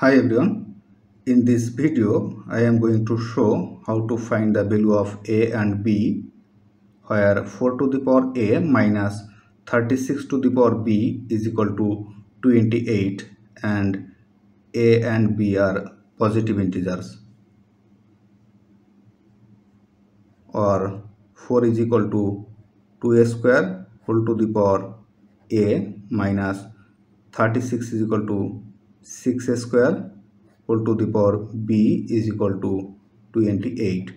Hi everyone. In this video, I am going to show how to find the value of a and b where 4 to the power a minus 36 to the power b is equal to 28 and a and b are positive integers or 4 is equal to 2a square whole to the power a minus 36 is equal to 6a square whole to the power b is equal to 28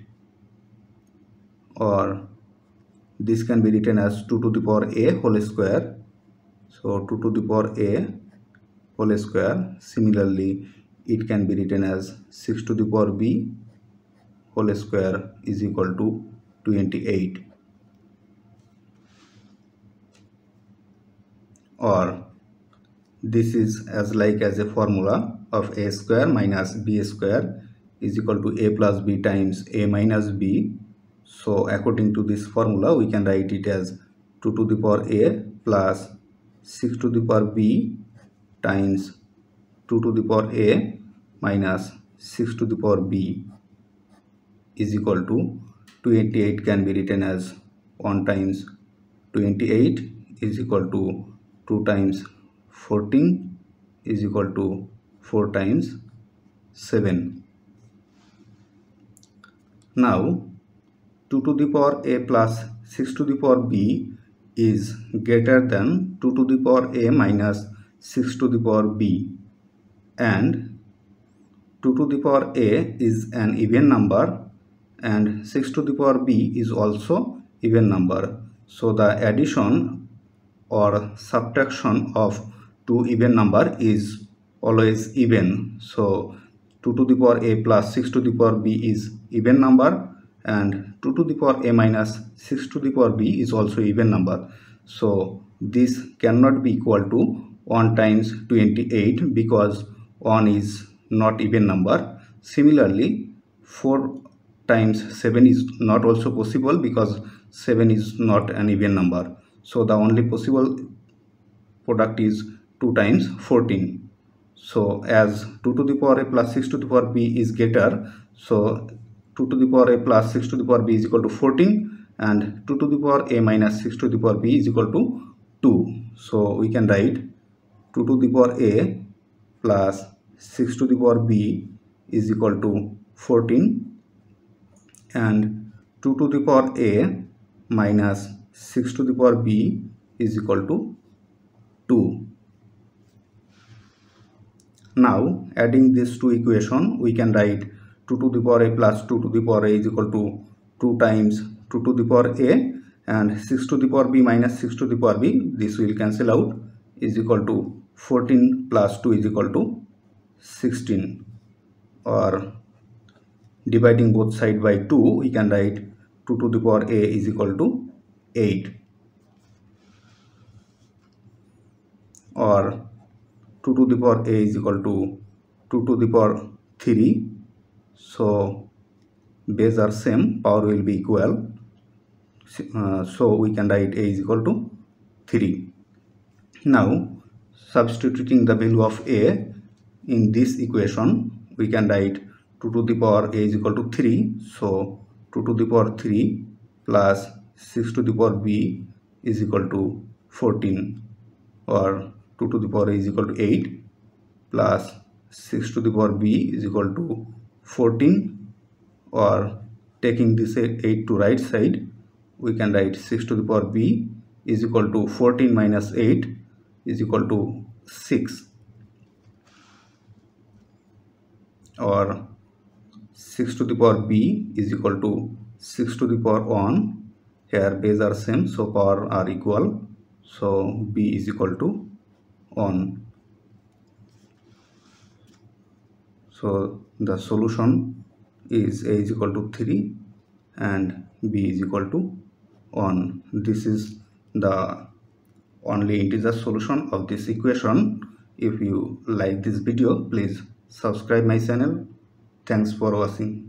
or this can be written as 2 to the power a whole square. So 2 to the power a whole square. Similarly it can be written as 6 to the power b whole square is equal to 28 or this is as like as a formula of a square minus b square is equal to a plus b times a minus b. So according to this formula we can write it as 2 to the power a plus 6 to the power b times 2 to the power a minus 6 to the power b is equal to 288 can be written as 1 times 28 is equal to 2 times 14 is equal to 4 times 7. Now 2 to the power a plus 6 to the power b is greater than 2 to the power a minus 6 to the power b and 2 to the power a is an even number and 6 to the power b is also even number. So the addition or subtraction of two even number is always even. So 2 to the power a plus 6 to the power b is even number and 2 to the power a minus 6 to the power b is also even number. So this cannot be equal to 1 times 28 because 1 is not even number. Similarly 4 times 7 is not also possible because 7 is not an even number. So the only possible product is 2 times 14 so as 2 to the power a plus 6 to the power b is greater so 2 to the power a plus 6 to the power b is equal to 14 and 2 to the power a minus 6 to the power b is equal to 2 so we can write 2 to the power a plus 6 to the power b is equal to 14 and 2 to the power a minus 6 to the power b is equal to 2 now adding this two equation we can write 2 to the power a plus 2 to the power a is equal to 2 times 2 to the power a and 6 to the power b minus 6 to the power b this will cancel out is equal to 14 plus 2 is equal to 16 or dividing both side by 2 we can write 2 to the power a is equal to 8 or 2 to the power a is equal to 2 to the power 3 so base are same power will be equal. Uh, so we can write a is equal to 3 now substituting the value of a in this equation we can write 2 to the power a is equal to 3 so 2 to the power 3 plus 6 to the power b is equal to 14 or 2 to the power a is equal to 8 plus 6 to the power b is equal to 14 or taking this 8 to right side we can write 6 to the power b is equal to 14 minus 8 is equal to 6 or 6 to the power b is equal to 6 to the power 1 here base are same so power are equal. So b is equal to 1 so the solution is a is equal to 3 and b is equal to 1 this is the only integer solution of this equation. If you like this video please subscribe my channel. Thanks for watching.